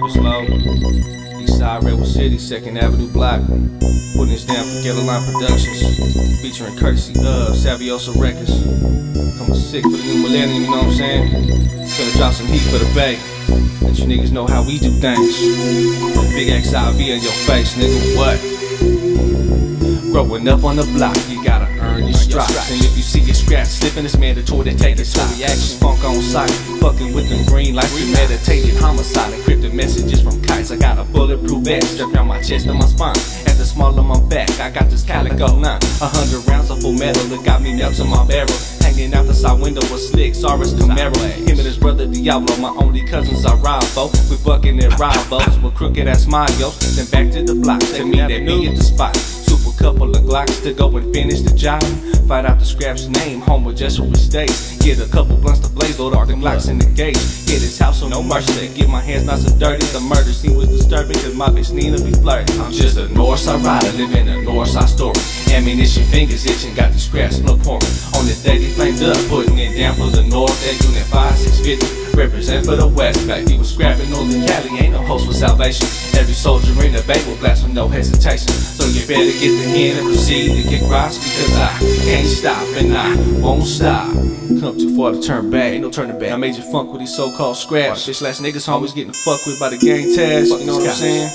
Travis Lowe, Eastside Redwood City, 2nd Avenue Block. Putting this down for Line Productions. Featuring courtesy of Saviosa Records. Coming sick for the new millennium, you know what I'm saying? Gonna drop some heat for the bay. Let you niggas know how we do things. Big XIV in your face, nigga, what? Growing up on the block, you gotta earn your stripes. And if you see your scratch slipping, it's mandatory to take it to reaction. Funk on sight, fucking with them green lights, premeditated homicide, encrypted messages from kites. I got a bulletproof vest strapped around my chest and my spine. At the small of my back, I got this calico nine. A hundred rounds of full metal that got me nailed to my barrel. Hanging out the side window was slick, Saurus Camaro. Him and his brother Diablo, my only cousins are rival. We fucking at rivals with crooked ass smiles. Then back to the block, to me they me at the spot. Super couple of Glocks to go and finish the job. Find out the scraps name, home with just Jesuit States. Get a couple blunts to blaze, load all the Glocks in the gate. Hit his house on no mercy. Get my hands not so dirty. The murder scene was disturbing, cause my bitch Nina be flirting. I'm just a Northside rider, living in a Northside story. Ammunition fingers itching, got the scraps blood pouring. On the day they flamed up, putting down for the North. That unit 5650. Represent for the West Back, he was scrapping on the Cali, ain't no host for salvation. Every soldier in the bay will blast with no hesitation. So you better get the hand and proceed to kick rocks because I can't stop and I won't stop. Come too far to turn back, ain't no turning back. I made you funk with these so-called scraps. Bitch last niggas always getting fucked with by the gang task, you know what I'm saying?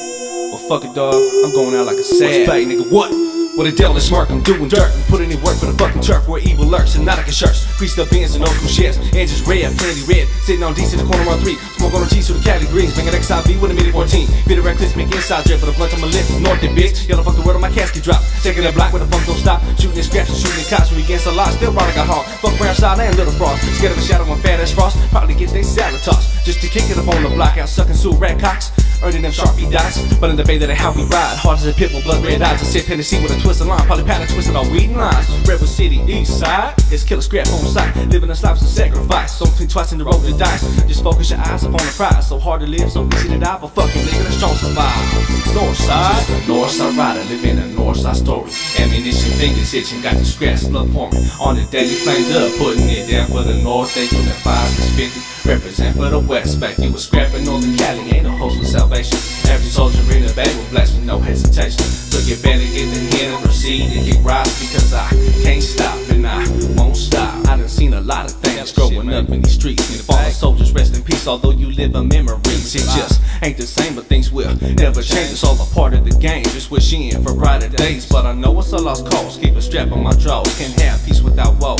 Well fuck it dog, I'm going out like a sad. What's nigga, what? With a devil smart, I'm doing dirt and putting in work for the fucking turf where evil lurks and not like a shirts. Creased up bands and shits. And just red, plenty red. Sitting on DC, the corner on three. Smoke on the cheese with the Cali greens. An XIV with a Mini 14. Bit of red clips, make inside drip for the blunt on my lip. North the bitch. Yellow fuck the word on my casket drop. Taking the block where the funk don't stop. Shooting in scraps shooting in cops. We against a lot. Still riding got hard. Fuck brown side and little frost. Scared of a shadow on fat ass frost. Probably get they salad tossed. Just to kick it up on the block out sucking sewer rat cocks earning them sharpie dots. But in the bay that I how we ride, hard as a pit with blood red eyes. I sip Hennessy with a twisted line, probably pattern twisted on weed lines. Redwood City, east side, it's killer scrap on sight. Living the lives of sacrifice, so between twice in the roll the dice. Just focus your eyes upon the prize. So hard to live, so easy to die, but fucking nigga, the strong survive. North side, north side rider, living a north side story. Ammunition fingers itching, got the scraps, blood pouring. On the daily flamed up, putting it down for the north. They doing that 5, 650. Represent for the west, back you was scrapping on the Cali, ain't no host for salvation. Every soldier in the bay will blast with no hesitation. So you better get the hand and proceed to kick rocks because I can't stop and I won't stop. I done seen a lot of things growing up in these streets. And fallen soldiers rest in peace, although you live in memories. It just ain't the same, but things will never change. It's all a part of the game. Just wishing for brighter days, but I know it's a lost cause. Keep a strap on my drawers, can't have peace without woe.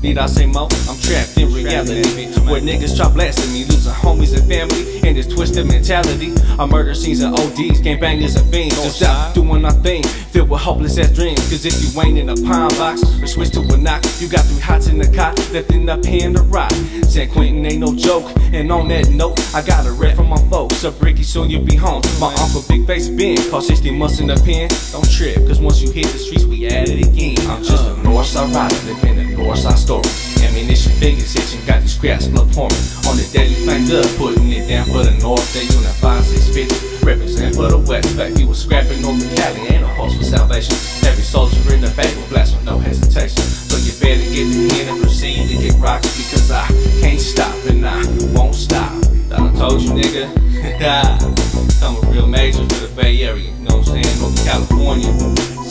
Need I say more? I'm trapped in reality where niggas try blasting me, losing homies and family in this twisted mentality. I murder scenes and ODs, gang bangers and fiends, just stop doing our thing, filled with hopeless ass dreams. Cause if you ain't in a pine box or switch to a knock, you got three hots in the cot, left in the to rot. San Quentin ain't no joke, and on that note, I got a rep from my folks. Up Ricky, soon you'll be home. My uncle Big Face Ben, caught 60 months in the pen. Don't trip, cause once you hit the streets, we at it again. I'm just a Northside rider, living a Northside story. Ammunition fingers itching, got these scraps blood pouring. On the daily flamed up, putting it down for the north. They unit 5650. Represent for the west. Back he was scrapping the Cali, ain't no host for salvation. Every soldier in the bay will blast with no hesitation. So you better get hand and proceed to get rocked because I can't stop and I won't stop. I told you, nigga. I'm a real major for the Bay Area, you know what I'm saying? Northern California,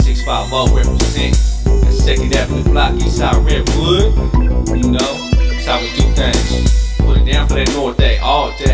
650 represent. That Second Avenue Block, Eastside Redwood. You know, that's how we do things. Put it down for that North Day, all day.